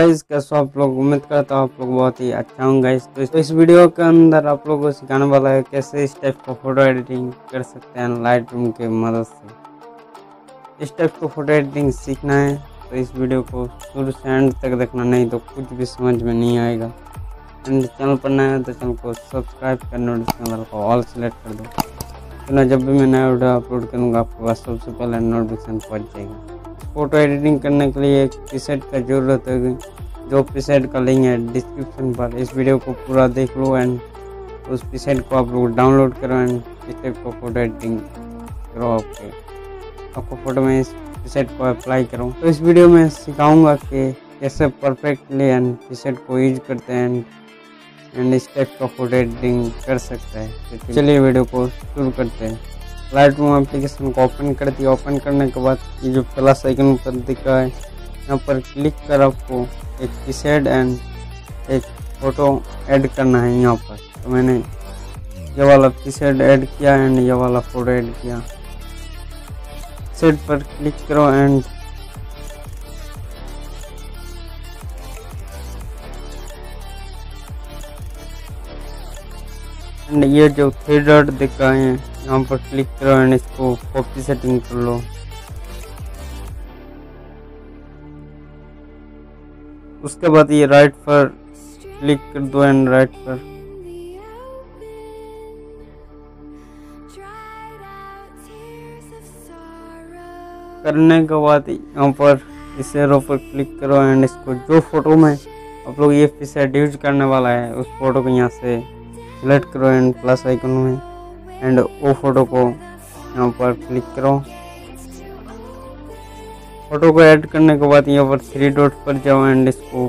Guys कैसे आप लोग उम्मीद करता हूँ आप लोग बहुत ही अच्छा होंगे गाइस तो इस, तो वीडियो के अंदर आप लोगों को सिखाने वाला है कैसे इस टाइप का फ़ोटो एडिटिंग कर सकते हैं लाइट रूम की मदद से। इस टाइप का फ़ोटो एडिटिंग सीखना है तो इस वीडियो को शुरू से एंड तक देखना नहीं तो कुछ भी समझ में नहीं आएगा। एंड चैनल पर नया है तो चैनल को सब्सक्राइब कर नोटिफिकेशन बेल को ऑल सेलेक्ट कर दो। तो ना जब भी मैं नया वीडियो अपलोड करूँगा आपके पास सबसे पहले नोटिफिकेशन पहुँच जाएगा। फ़ोटो एडिटिंग करने के लिए एक प्रीसेट का ज़रूरत होगी जो प्रीसेट का लिंक है डिस्क्रिप्शन पर। इस वीडियो को पूरा देख लो एंड उस प्रीसेट को आप लोग डाउनलोड करो एंड टाइप का फ़ोटो एडिटिंग करो आपके। आपको फ़ोटो में इस प्रीसेट को अप्लाई करो। तो इस वीडियो में सिखाऊँगा कि कैसे परफेक्टली एंड प्रीसेट को यूज़ करते हैं एंड इस टाइप का फ़ोटो एडिटिंग कर सकते हैं। तो चलिए वीडियो को शुरू करते हैं। लाइट रूम एप्लीकेशन को ओपन कर दिया। ओपन करने के बाद ये जो प्लस आइकन ऊपर दिख रहा है, यहाँ पर क्लिक कर आपको एक पिसेड एंड एक फ़ोटो ऐड करना है यहाँ पर। तो मैंने ये वाला पिसेड ऐड किया एंड ये वाला फ़ोटो ऐड किया। सेट पर क्लिक करो एंड एंड ये जो थ्री डॉट दिख रहे हैं यहाँ पर क्लिक करो एंड इसको कॉपी सेटिंग कर लो। उसके बाद ये राइट पर क्लिक कर दो एंड राइट पर। करने के बाद यहाँ पर इस एरो पर क्लिक करो एंड इसको जो फ़ोटो में आप लोग ये फिर यूज़ करने वाला है, उस फ़ोटो को यहाँ से सिलेक्ट करो एंड प्लस आइकन में। एंड वो फ़ोटो को यहाँ पर क्लिक करो। फ़ोटो को ऐड करने के बाद यहाँ पर थ्री डॉट पर जाओ एंड इसको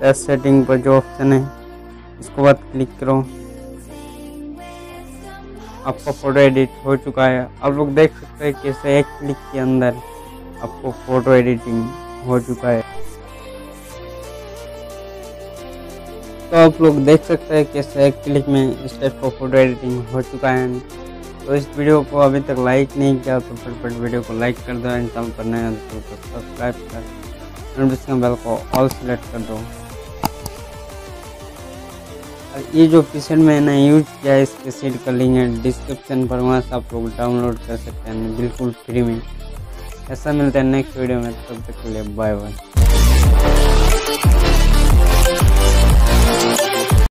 टेस्ट सेटिंग पर जो ऑप्शन है, इसको बाद क्लिक करो। आपका फ़ोटो एडिट हो चुका है। आप लोग देख सकते हैं कैसे एक क्लिक के अंदर आपको फ़ोटो एडिटिंग हो चुका है। तो आप लोग देख सकते हैं कैसे एक क्लिक में इस टाइप का फ़ोटो एडिटिंग हो चुका है। तो इस वीडियो को अभी तक लाइक नहीं किया तो फटफट वीडियो को लाइक कर दो एंड चैनल पर नए तो सब्सक्राइब कर। नोटिफिकेशन बेल को ऑल सेलेक्ट कर दो। और ये जो पीसेंट मैंने यूज़ किया है, इसके सीट का लिंक है डिस्क्रिप्शन पर, वहाँ से आप लोग डाउनलोड कर सकते हैं बिल्कुल फ्री में। ऐसा मिलता है नेक्स्ट वीडियो में, तब तक के लिए बाय बाय Thank you.